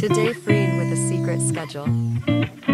Today freeing with a secret schedule.